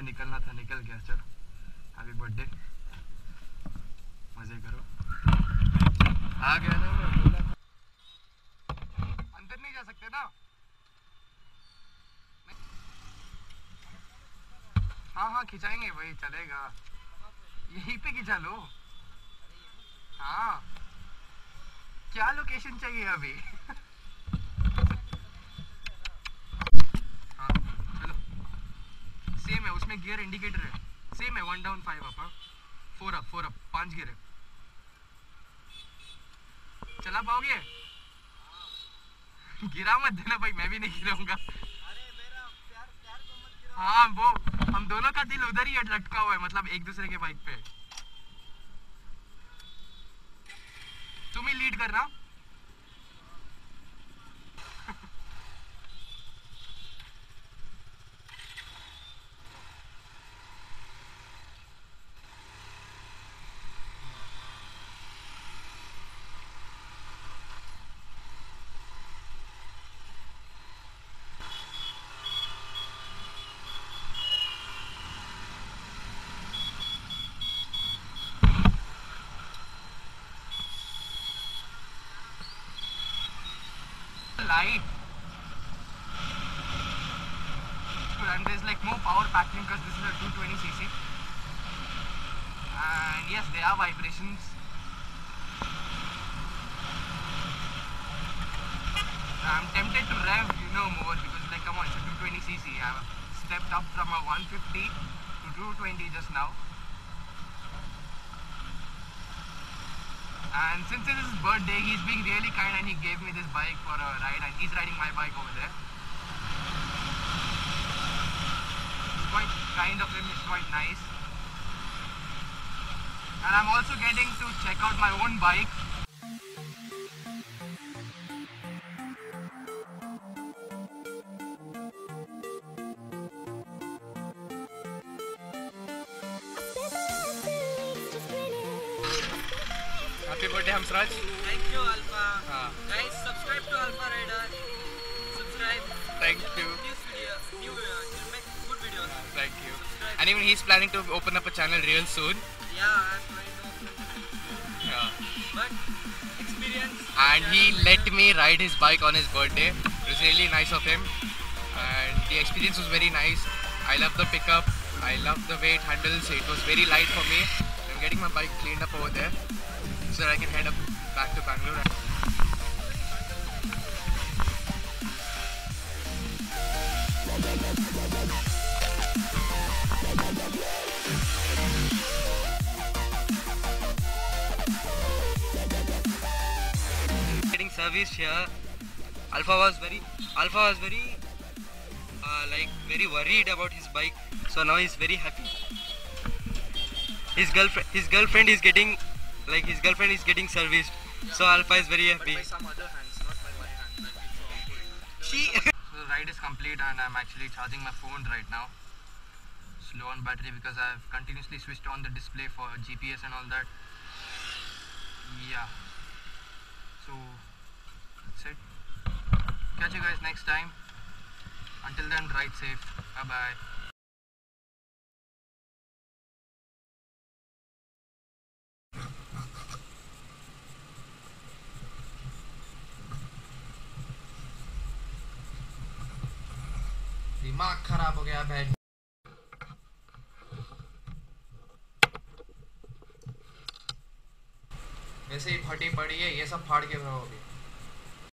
निकलना था, निकल गया, चल। हैप्पी बर्थडे मज़े करो। आ गया ना अंदर नहीं जा सकते ना? हाँ हाँ खिंचाएँगे, वही चलेगा। यहीं पे खिंचा लो। हाँ। क्या लोकेशन चाहिए अभी हाँ चलो सेम है उसमें गियर इंडिकेटर है। सेम है one down five up four up four up पाँच गियर है। चला पाओगे? गिरा मत देना भाई मैं भी नहीं गिराऊँगा। हाँ वो हम दोनों का दिल उधर ही लटका हुआ है मतलब एक दूसरे के बाइक पे। तुम ही लीड करना। Light. And there's like more power packing because this is a 220cc. And yes, there are vibrations. I'm tempted to rev, you know, more because like come on, it's a 220cc. I've stepped up from a 150 to 220 just now. And since it is his birthday, he's being really kind and he gave me this bike for a ride and he's riding my bike over there. It's quite kind of him, it's quite nice. And I'm also getting to check out my own bike. Birthday, Hamsraj. Thank you, Alpha. Guys, subscribe to Alpha Rider. Subscribe. thank you. News video. New uh, you make good videos. Thank you. Subscribe. And even he's planning to open up a channel real soon. Yeah, I'm trying to. Yeah. But experience. and he let me ride his bike on his birthday. It was really nice of him, and the experience was very nice. I love the pickup. I love the way it handles. It was very light for me. I'm getting my bike cleaned up over there so that I can head up back to Bangalore. Getting serviced here. Alpha was very, Alpha was very, uh, like very worried about his bike. So now he's very happy. His girlfriend, his girlfriend is getting, like his girlfriend is getting serviced. So Alpha is very happy. some other hands, not by my hand. She. So the ride is complete and I'm actually charging my phone right now. Slow on battery because I've continuously switched on the display for GPS and all that. Yeah. So that's it. Catch you guys next time. Until then, ride safe. Bye bye. दिमाग खराब हो गया बैठ वैसे ही फटी पड़ी है, ये सब फाड़ के रहोगे।